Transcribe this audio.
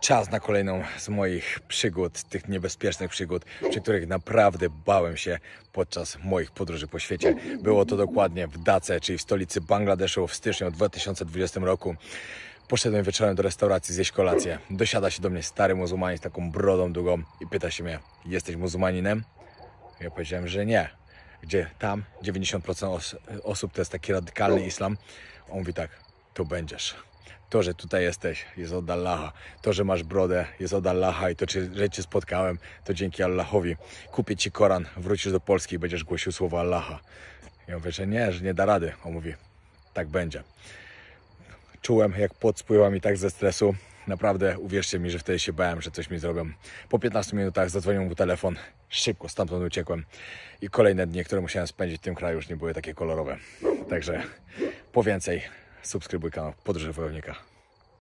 Czas na kolejną z moich przygód, tych niebezpiecznych przygód, przy których naprawdę bałem się podczas moich podróży po świecie. Było to dokładnie w Dace, czyli w stolicy Bangladeszu w styczniu 2020 roku. Poszedłem wieczorem do restauracji zjeść kolację. Dosiada się do mnie stary muzułmanin z taką brodą długą i pyta się mnie, jesteś muzułmaninem? Ja powiedziałem, że nie. Gdzie tam 90% os osób to jest taki radykalny islam. On mówi tak, tu będziesz. To, że tutaj jesteś, jest od Allaha. To, że masz brodę, jest od Allaha i to, że Cię spotkałem, to dzięki Allahowi. Kupię Ci Koran, wrócisz do Polski i będziesz głosił słowa Allaha. Ja mówię, że nie, że nie da rady. On mówi, tak będzie. Czułem, jak pot spływa mi tak ze stresu. Naprawdę, uwierzcie mi, że wtedy się bałem, że coś mi zrobią. Po 15 minutach zadzwonił mu telefon. Szybko stamtąd uciekłem. I kolejne dni, które musiałem spędzić w tym kraju, już nie były takie kolorowe. Także po więcej subskrybuj kanał Podróże Wojownika.